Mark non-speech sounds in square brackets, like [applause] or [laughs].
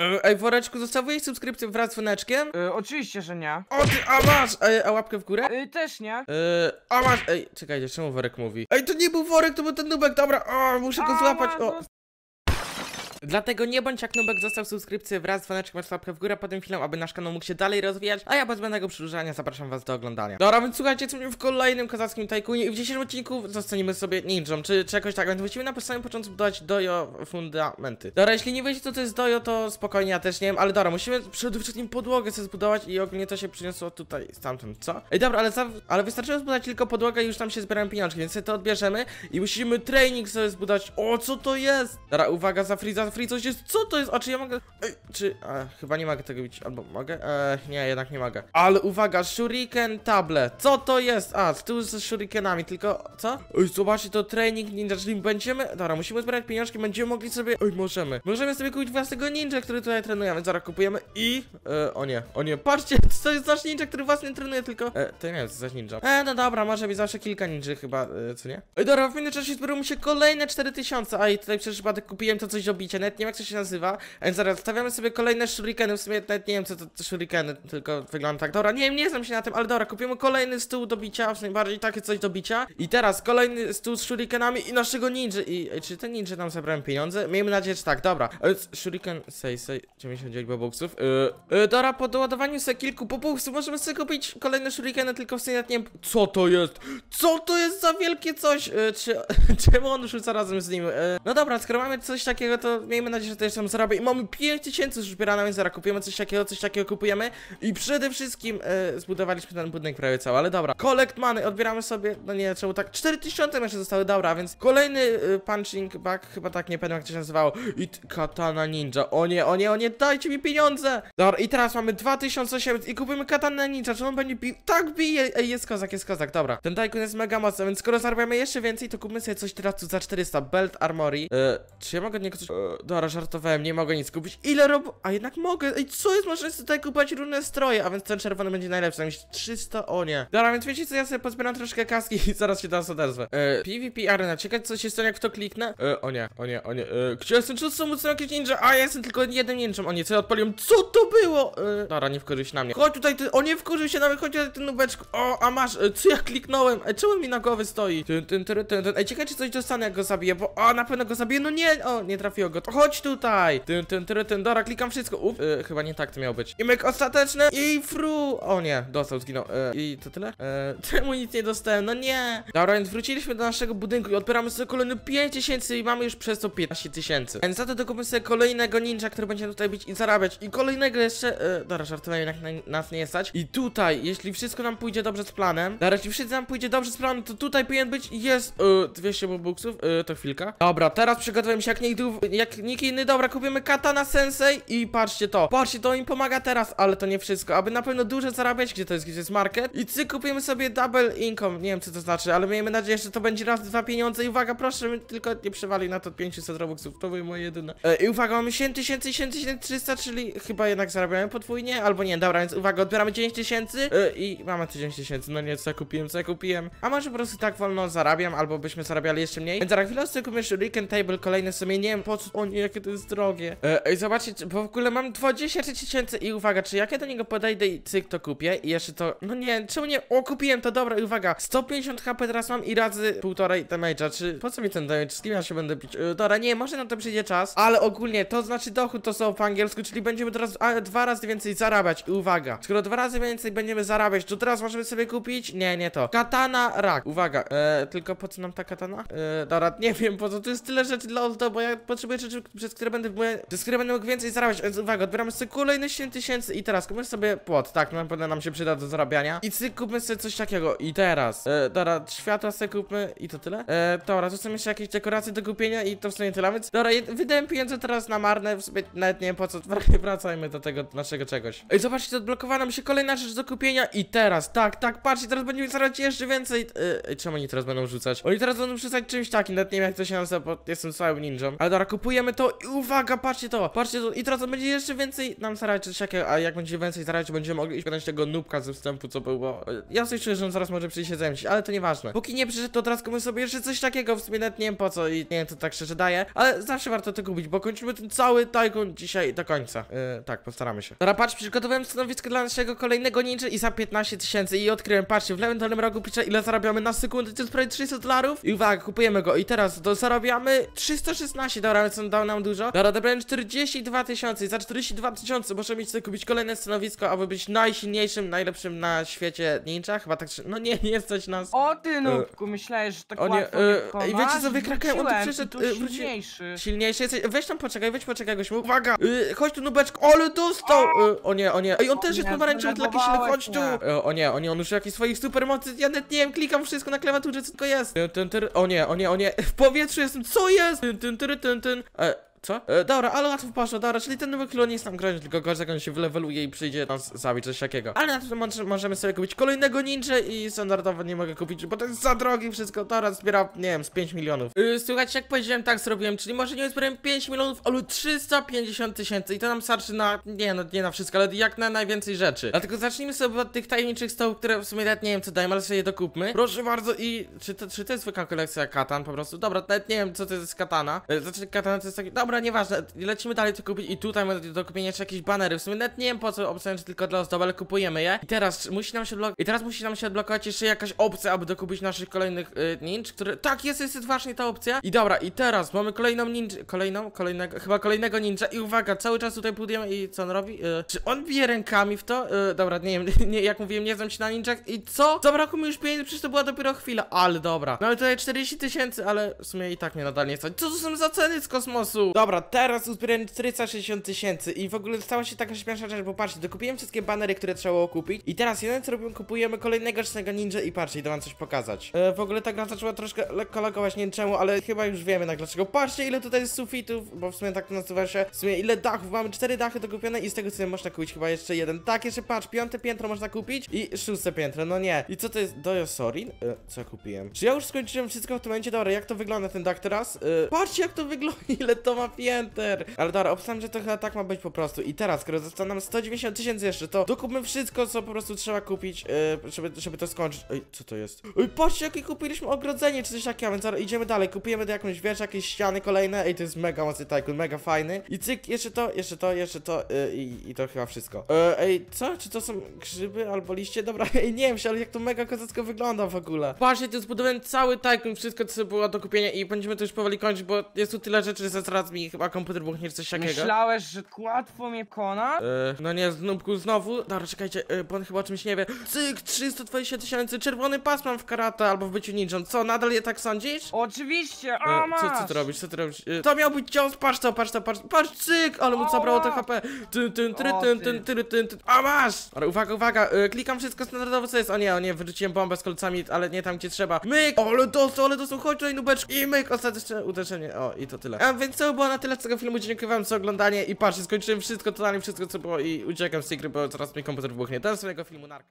E, Ej, woreczku, zostawiłeś subskrypcję wraz z dzwoneczkiem? Y, oczywiście, że nie. O ty, a masz! Ej, a łapkę w górę? Y, też nie. Eee, a masz, ej, czekajcie, czemu worek mówi? Ej, to nie był worek, to był ten nubek, dobra, o, muszę go złapać, o. Dlatego nie bądź jak nubek, zostaw subskrypcję wraz z dzwoneczkiem, masz łapkę w górę po tym filmem, aby nasz kanał mógł się dalej rozwijać, a ja bez zbędnego przedłużania zapraszam was do oglądania. Dobra, więc słuchajcie, co mnie w kolejnym kozackim tajkunie i w dzisiejszym odcinku zostaniemy sobie ninją, czy, czy jakoś tak, więc musimy na samym początku dodać dojo fundamenty. Dobra, jeśli nie wiecie co to jest dojo, to spokojnie, ja też nie wiem, ale dobra, musimy przede wszystkim podłogę sobie zbudować i ogólnie to się przyniosło tutaj, stamtąd, co? Ej, dobra, ale, za, ale wystarczyło zbudować tylko podłogę i już tam się zbierają pieniążki, więc sobie to odbierzemy i musimy training sobie zbudować. O, co to jest? Dobra, uwaga, za free coś jest, co to jest? A czy ja mogę, Ej, czy, a, chyba nie mogę tego bić, albo mogę? E, nie, jednak nie mogę. Ale uwaga, shuriken table, co to jest? A, z ze shurikenami, tylko, co? Ej, zobaczcie, to training ninja, czyli będziemy, dobra, musimy zbierać pieniążki, będziemy mogli sobie, oj, możemy, możemy sobie kupić własnego ninja, który tutaj trenujemy, zaraz kupujemy i, e, o nie, o nie, patrzcie, to jest nasz ninja, który własnie trenuje, tylko, e, to nie wiem, co za ninja. E, no dobra, może być zawsze kilka ninja chyba, e, co nie? Ej, dobra, w międzyczasie zbiorą mi się kolejne 4000, a i tutaj przez przypadek kupiłem to coś do bicia, nie wiem jak to się nazywa, a więc zaraz stawiamy sobie kolejne shurikeny, w sumie nawet nie wiem co to, to shurikeny, tylko wygląda tak, dobra, nie wiem, nie znam się na tym, ale dobra, kupimy kolejny stół do bicia, w sumie bardziej takie coś do bicia. I teraz kolejny stół z shurikenami i naszego ninja. I, ej, czy ten ninja nam zabrałem pieniądze? Miejmy nadzieję, że tak, dobra, ale shuriken, sej, sej, 99 bobuksów, yy, yy, dobra, po doładowaniu sobie kilku bobuksów możemy sobie kupić kolejne shurikeny, tylko w sumie nawet nie wiem, co to jest, co to jest za wielkie coś, yy, czy, [laughs] czemu on rzuca razem z nim, yy, no dobra, skoro mamy coś takiego, to miejmy nadzieję, że to jeszcze tam zarabia i mamy 5000 już zbierane, więc zaraz kupujemy coś takiego, coś takiego kupujemy. I przede wszystkim yy, zbudowaliśmy ten budynek prawie cały, ale dobra, collect money, odbieramy sobie, no nie, czemu tak, 4000 jeszcze zostały, dobra, więc kolejny yy, punching bag, chyba tak, nie pamiętam jak to się nazywało. I katana ninja, o nie, o nie, o nie, dajcie mi pieniądze, dobra, i teraz mamy 2800 i kupimy katana ninja, czy on będzie bił, tak bije, ej, jest kozak, jest kozak, dobra, ten tajkun jest mega mocny, więc skoro zarabiamy jeszcze więcej, to kupmy sobie coś teraz tu za 400, belt armory, yy, czy ja mogę od niego coś, yy, dobra, żartowałem, nie mogę nic kupić, ile rob, a jednak mogę, ej, co jest, można tutaj kupować różne stroje, a więc ten czerwony będzie najlepszy, jakieś 300, o nie, dobra, więc wiecie co, ja sobie pozbieram troszkę kaski i [laughs] zaraz się teraz odezwę, yy, PvP Arena, ciekawe co się stanie, jak w to kliknę, yy, o nie, o nie, o nie, yy, gdzie jestem, czy są mocno jakieś ninja, a ja jestem tylko jednym ninją, o nie, co ja odpaliłem, co to było, yy, dobra, nie wkurzył się na mnie, chodź tutaj, ty, o nie wkurzył się na mnie, chodź tutaj, ty nubeczku, o, a masz, yy, co ja kliknąłem, ej, czemu mi na głowie stoi, ten, ten, ten, ten, ten, ej, ciekawe czy coś dostanę, jak go zabiję, bo, o, na pewno go zabiję, no nie, o, nie trafiło go, chodź tutaj, ten, ten, ten, ten, dobra, klikam wszystko, up, yy, chyba nie tak to miało być, i myk ostateczny, i fru, o nie, dostał, zginął, yy, i to tyle, [laughs] yy, czemu nic nie dostałem, no nie, dobra, więc wróciliśmy do naszego budynku i odbieramy sobie kolejne 5000 i mamy już przez to 15 tysięcy, więc za to dokupmy sobie kolejnego ninja, który będzie tutaj bić i zarabiać, i kolejnego jeszcze, dobra, żartowałem, jak na, nas nie stać, i tutaj, jeśli wszystko nam pójdzie dobrze z planem, dobra, jeśli wszystko nam pójdzie dobrze z planem, to tutaj powinien być, jest, yy, 200 bobuksów, yy, to chwilka, dobra, teraz przygotowujemy się jak nikt, jak nikt inny, dobra, kupimy katana sensei i patrzcie to, patrzcie, to im pomaga teraz, ale to nie wszystko, aby na pewno dużo zarabiać, gdzie to jest, gdzie jest market, i cyk, kupimy sobie double income, nie wiem co to znaczy, ale miejmy nadzieję, że to będzie raz dwa pieniądze. I uwaga, proszę, tylko nie przewali na to 500 robuxów, to były moje jedyne, e, i uwaga, mamy 7000 i 7300, czyli chyba jednak zarabiamy podwójnie, albo nie, dobra, więc uwaga, odbieramy 9000 e, i mamy tu 9000, no nie, co ja kupiłem, co ja kupiłem, a może po prostu tak wolno zarabiam, albo byśmy zarabiali jeszcze mniej, więc za chwilę sobie shuriken table, kolejne sobie, nie wiem po co, o nie, jakie to jest drogie, e, ej, zobaczcie, bo w ogóle mam 23 tysięcy i uwaga, czy jak ja do niego podejdę i cyk to kupię? I jeszcze to, no nie, czemu nie, o kupiłem to, dobra, i uwaga, 150 HP teraz mam i razy półtorej damage'a, czy po co mi ten damage, z kim ja się będę bić, e, dobra, nie, może na to przyjdzie czas, ale ogólnie to znaczy dochód, to są po angielsku, czyli będziemy teraz a, dwa razy więcej zarabiać i uwaga, skoro dwa razy więcej będziemy zarabiać, to teraz możemy sobie kupić, nie, nie to, katana rak, uwaga, e, tylko po co nam ta katana? E, dobra, nie wiem po co, tu jest tyle rzeczy dla Oldo, bo ja potrzebuję rzeczy, przez które będę, przez które będę mógł więcej zarabiać, więc uwaga, odbieramy sobie kolejne 7 tysięcy i teraz kupmy sobie płot, tak, na pewno nam się przyda do zarabiania. I cyk, kupmy sobie coś takiego. I teraz, e, dobra, światła sobie kupmy i to tyle, e, dobra, tu są jeszcze jakieś dekoracje do kupienia i to w sumie tyle, więc dobra, wydałem pieniądze teraz na marne, w sumie nawet nie wiem po co, [laughs] wracajmy do tego naszego czegoś. Ej, zobaczcie, odblokowano mi się kolejna rzecz do kupienia i teraz, tak, tak, patrzcie, teraz będziemy zarabiać jeszcze więcej, e, ej, czemu oni teraz będą rzucać? Oni teraz będą rzucać czymś takim, nawet nie wiem jak to się nazywa, bo jestem słabym ninją, ale dobra, kupujemy kupujemy to i uwaga, patrzcie to, patrzcie to i teraz będzie jeszcze więcej nam coś takiego, a jak będzie więcej zarabiać, to będziemy mogli ściągnąć tego nubka ze wstępu, co było. Ja sobie czuję, że on zaraz może przyjść się zemścić, ale to nieważne. Póki nie przyszedł, to teraz kupimy sobie jeszcze coś takiego, w sumie nawet nie wiem po co i nie wiem, to tak szczerze daje, ale zawsze warto to kupić, bo kończymy ten cały tajkun dzisiaj do końca. Yy, tak, postaramy się. Dobra, patrz, przygotowałem stanowisko dla naszego kolejnego ninja i za 15 tysięcy i odkryłem, patrzcie, w lewym dolnym rogu pisze ile zarabiamy na sekundę, to jest prawie 300 dolarów i uwaga, kupujemy go i teraz to zarabiamy 316, dobra, ale co on dał nam dużo? Dobra, dobrałem 42 tysiące i za 42 tysiące możemy mieć sobie kupić kolejne stanowisko, aby być najsilniejszym, najlepszym na świecie ninja, chyba tak, no nie, nie stać nas. O ty nubku, myślałeś, że tak o nie, łatwo e, i wiecie co, wykrakałem, on tu przyszedł, e, tu wróci- silniejszy. Silniejszy jesteś, weź tam poczekaj, weź poczekaj goś, uwaga, yy, chodź tu nubeczko, ale dostał, yy, o nie, o nie, ej on też jest pomarańczowy, taki silny, chodź tu, Yy, o nie, o nie, on już jakieś swoich supermocy, ja nawet nie wiem, klikam wszystko na klawiaturze, co tylko jest, tyn, tyry- o nie, o nie, o nie, w powietrzu jestem, co jest, tyn, tyn, tyry, tyn, tyn, e, co? E, dobra, ale łatwo poszło, dobra, czyli ten klon nie jest nam groźny, tylko gorzej, jak on się wyleweluje i przyjdzie nas zabić, coś takiego. Ale na to może, możemy sobie kupić kolejnego ninja i standardowo nie mogę kupić, bo to jest za drogie wszystko, teraz zbiera, nie wiem, z 5 milionów. Yy, słuchajcie, jak powiedziałem, tak zrobiłem, czyli może nie zbierałem 5 milionów, ale 350 tysięcy i to nam starczy na, nie no, nie na wszystko, ale jak na najwięcej rzeczy. Dlatego zacznijmy sobie od tych tajemniczych stołów, które w sumie nawet nie wiem co dają, ale sobie je dokupmy. Proszę bardzo i czy to, czy to jest zwykła kolekcja katan po prostu? Dobra, nawet nie wiem co to jest katana. E, Znaczy katana to jest taki, dobra, nieważne, lecimy dalej to kupić i tutaj mamy do kupienia jeszcze jakieś banery. W sumie nawet nie wiem po co obstawiam, czy tylko dla ozdoby, ale kupujemy je. I teraz musi nam się i teraz musi nam się odblokować jeszcze jakaś opcja, aby dokupić naszych kolejnych y, które, tak jest, jest właśnie ta opcja. I dobra, i teraz mamy kolejną ninja, kolejną, kolejnego, chyba kolejnego ninja i uwaga, cały czas tutaj budujemy i co on robi? Y, czy on bije rękami w to? Y, dobra, nie wiem, [laughs] nie, jak mówiłem, nie znam się na ninjach i co? Zabrakło mi już pieniędzy, przecież to była dopiero chwila, ale dobra. Mamy tutaj 40 tysięcy, ale w sumie i tak mnie nadal nie stać. Co to są za ceny z kosmosu? Dobra, teraz uzbierałem 460 tysięcy i w ogóle stała się taka śmieszna rzecz, bo patrzcie, dokupiłem wszystkie banery, które trzeba było kupić i teraz jeden co robimy, kupujemy kolejnego czarnego ninja i patrzcie, idę wam coś pokazać. E, w ogóle ta gra zaczęła troszkę lekko lagować, nie wiem czemu, ale chyba już wiemy na dlaczego. Patrzcie, ile tutaj jest sufitów, bo w sumie tak to nazywa się, w sumie ile dachów, mamy cztery dachy dokupione i z tego sobie można kupić chyba jeszcze jeden. Tak, jeszcze patrz, piąte piętro można kupić i szóste piętro, no nie. I co to jest? Dojosorin? E, co kupiłem? Czy ja już skończyłem wszystko w tym momencie? Dobra, jak to wygląda ten dach teraz? E, patrzcie jak to wygląda, [laughs] ile to ma pięter. Ale dobra, obstawiam, że to chyba tak ma być po prostu. I teraz, skoro zostało nam 190 tysięcy jeszcze, to dokupmy wszystko, co po prostu trzeba kupić, e, żeby, żeby to skończyć. Ej, co to jest? Ej, patrzcie, jakie kupiliśmy ogrodzenie, czy coś takiego, więc zaraz idziemy dalej. Kupujemy do jakąś wież, jakieś ściany kolejne. Ej, to jest mega mocny tajkun, mega fajny. I cyk, jeszcze to, jeszcze to, jeszcze to e, i, i to chyba wszystko. E, ej, co? Czy to są grzyby albo liście? Dobra, [laughs] ej, nie wiem się, ale jak to mega kozacko wygląda w ogóle. Patrzcie, to zbudowałem cały tajkun, wszystko co było do kupienia i będziemy to już powoli kończyć, bo jest tu tyle rzeczy, że zaraz mi chyba komputer buchnie czy coś takiego. Myślałeś, że łatwo mnie pokonasz? E, no nie, znubku znowu. Dobra, czekajcie, e, bo on chyba o czymś nie wie. Cyk, 320 tysięcy, czerwony pas mam w karate albo w byciu ninją. Co, nadal je tak sądzisz? Oczywiście, E, a masz! co, co ty robisz, co ty robisz? E, to miał być cios, patrz to, patrz to, patrz, patrz, cyk, ale mu zabrało to. HP. Tyn, tyn, tyn, O, tyn, ty. tyn, tyn, tyn, tyn, a masz! Ale uwaga, uwaga, e, klikam wszystko standardowo, co jest, o nie, o nie, wyrzuciłem bombę z kolcami, ale nie tam, gdzie trzeba. Myk, ale dostał, ale dostał, chodź tutaj, nubeczki, i myk, ostateczne uderzenie, o, i to tyle. A więc to było na tyle z tego filmu, dziękuję wam za oglądanie i patrzcie, skończyłem wszystko, totalnie wszystko, co było i uciekam z tej gry, bo zaraz mi komputer wybuchnie. Do następnego filmu, narka.